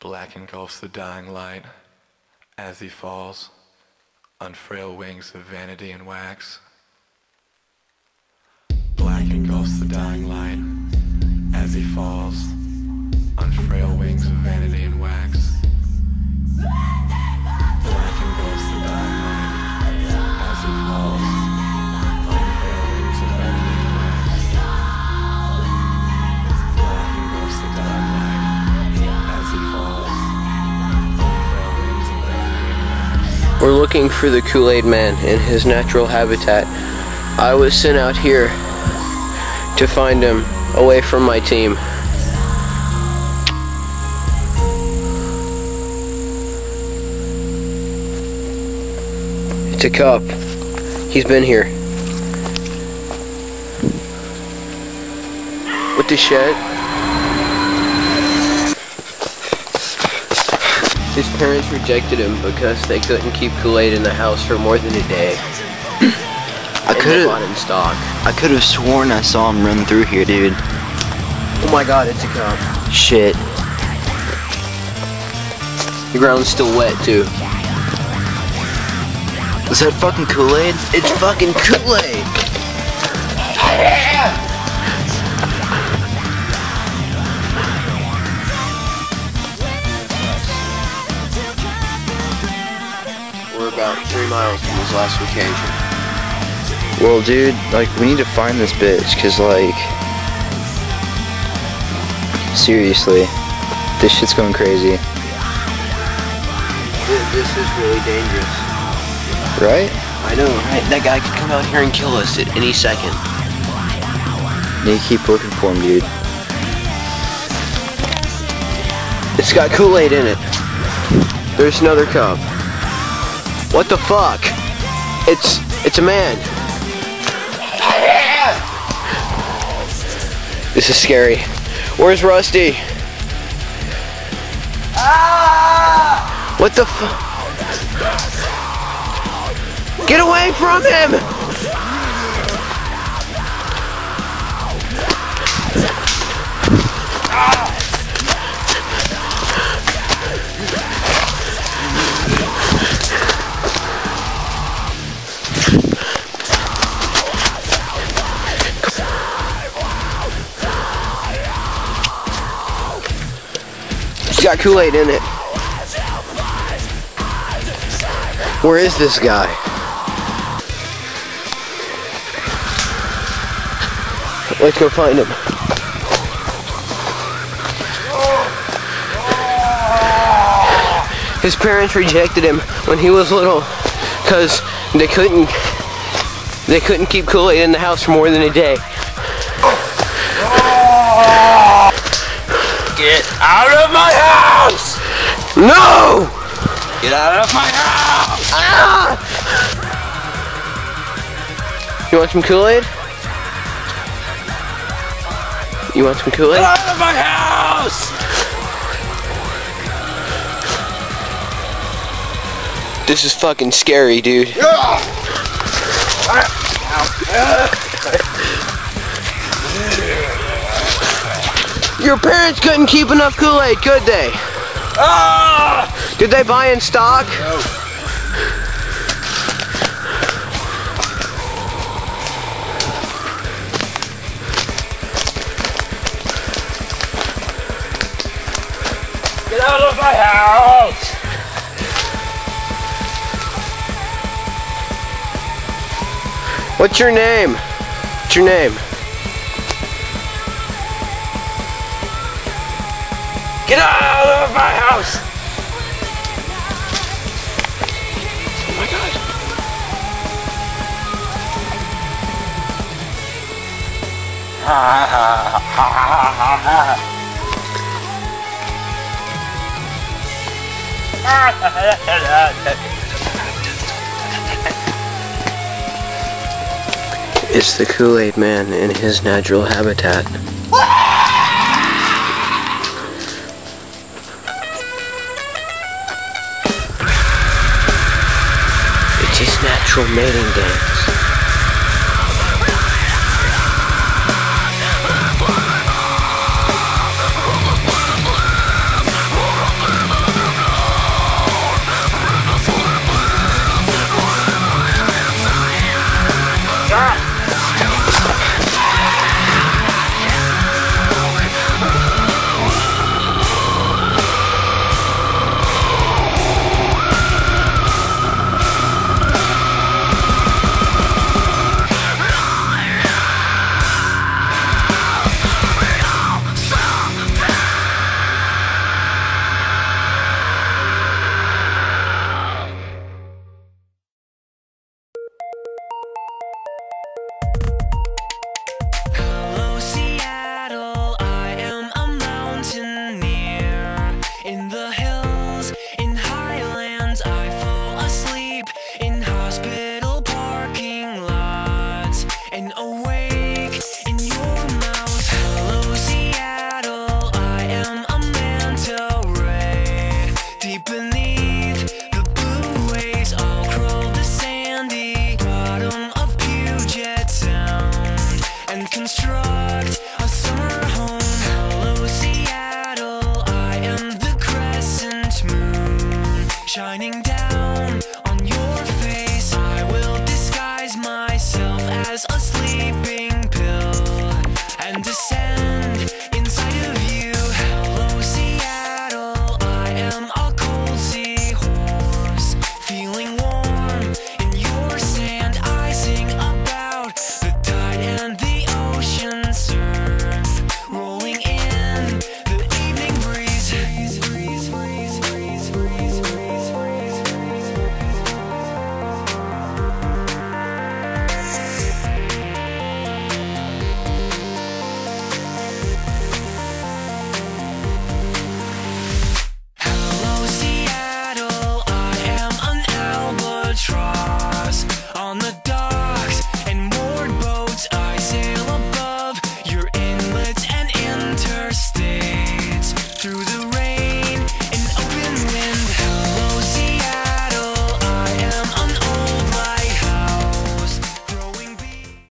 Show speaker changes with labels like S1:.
S1: Black engulfs the dying light as he falls on frail wings of vanity and wax. Black engulfs the dying light as he falls
S2: We're looking for the Kool-Aid Man in his natural habitat. I was sent out here to find him away from my team. It's a cup. He's been here. What the shit? His parents rejected him because they couldn't keep Kool-Aid in the house for more than a day.
S3: I could have
S2: in stock.
S3: I could have sworn I saw him run through here, dude.
S2: Oh my god, it's a cop.
S3: Shit.
S2: The ground's still wet too.
S3: Is that fucking Kool-Aid?
S2: It's fucking Kool-Aid! Three miles from his last location.
S3: Well, dude, like, we need to find this bitch, cause like, seriously, this shit's going crazy,
S2: Th- This is really dangerous.
S3: right?
S2: I know, right? That guy could come out here and kill us at any second.
S3: Need to keep looking for him, dude.
S2: It's got Kool-Aid in it. There's another cup. What the fuck? It's it's a man. This is scary. Where's Rusty? What the fuck? Get away from him! Got Kool-Aid in it. Where is this guy? Let's go find him. His parents rejected him when he was little because they couldn't they couldn't keep Kool-Aid in the house for more than a day.
S4: Get out of my house!
S2: No!
S4: Get out of my house!
S2: Ah! You want some Kool-Aid? You want some Kool-Aid?
S4: Get out of my house!
S2: This is fucking scary, dude. Your parents couldn't keep enough Kool-Aid, could they?
S4: Ah!
S2: Did they buy in stock?
S4: Get out of my house!
S2: What's your name? What's your name?
S4: Get out of my house!
S2: Oh my god. It's the Kool-Aid Man in his natural habitat. Rachel mating dance.